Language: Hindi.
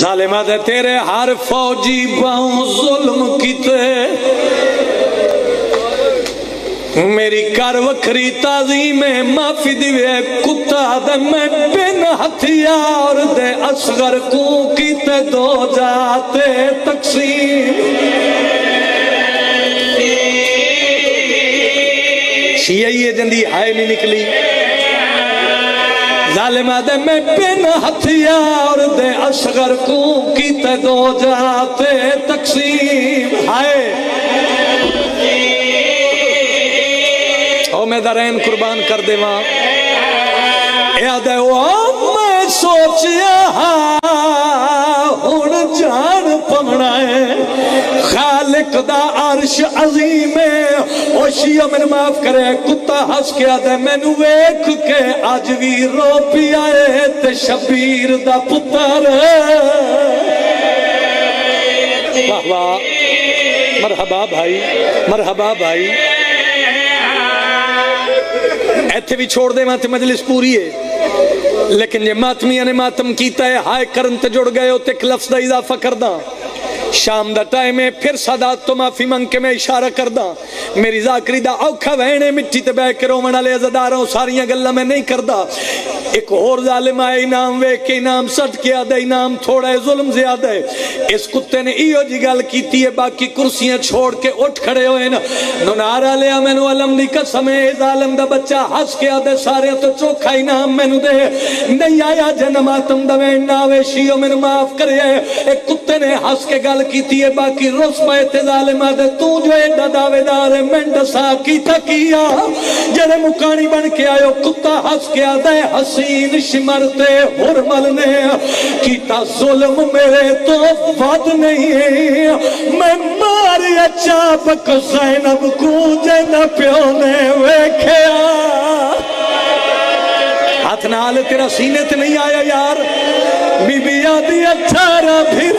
जालिमा दे तेरे हर फौजी बाहू जुल्म किते। मेरी कर वखरी ताजी में माफ़ी दिवे कुत्ता दे मैं बिन हथियार दे असगर को किते दो जाते तकसीम। शिया जंदी हाय नहीं निकली। जालिमा दे मैं बिन हथियार दे असगर को किते दो जाते तकसीम। हाय ओ मैं दरैन कुर्बान कर देवा। याद है वो मैं सोचिया हूँ जान पवना है खालिक दा अर्श अजीम और शिया माफ़ करे, कुत्ता हस के आद मैनू वेख के अज भी रो पियाए ते शबीर दा पुत्र मरहबा भाई मरहबा भाई। इतने भी छोड़ दे तो मजलिस पूरी है। लेकिन जे मातमिया ने मातम किया है, हाय करन ते जुड़ गए हो ते लफ्ज का इजाफा करदा। ਸ਼ਾਮ ਦਾ ਟਾਈਮ ਹੈ ਫਿਰ ਸਦਾ ਤੋਂ ਮਾਫੀ ਮੰਗ ਕੇ ਮੈਂ ਇਸ਼ਾਰਾ ਕਰਦਾ ਮੇਰੀ ਜ਼ਾਕਰੀ ਦਾ ਔਖਾ ਵਹਿਣੇ ਮਿੱਟੀ ਤੇ ਬਹਿ ਕੇ ਰੋਵਣ ਵਾਲੇ ਅਜ਼ਦਾਰੋਂ ਸਾਰੀਆਂ ਗੱਲਾਂ ਮੈਂ ਨਹੀਂ ਕਰਦਾ एक और जालिम आए इनाम वेख के इनाम सट के आदा, इनाम थोड़ा है, जुल्म ज़्यादा है। इस कुत्ते ने इो जी गल की है, बाकी कुर्सियाँ छोड़ के उठ खड़े होए न। नुनार वाले मैनू, अलम दी कसम है जालिम दा बच्चा हंस के आदे, सारे तो चोखा इनाम मैनू दे। नहीं आया जन्म आतम दवे ना वे शियो मैनू माफ़ करे एक कुत्ते ने हंस के गल की है, बाकी रुस पे ते जालिमा दे तू जो एडा दावेदार है, मैं दसा की तकिया। जड़े मुकानी बन के आयो, कुत्ता हंस के आदा है हसीन शिमरते हुरमल ने कीता जुल्म मेरे तो वध नहीं। मैं मारिया चापक जैनब को जैन प्यो ने वेख्या। हाथ नाल तेरा सीने ते नहीं आया यार। बीबी आदि अठारा फिर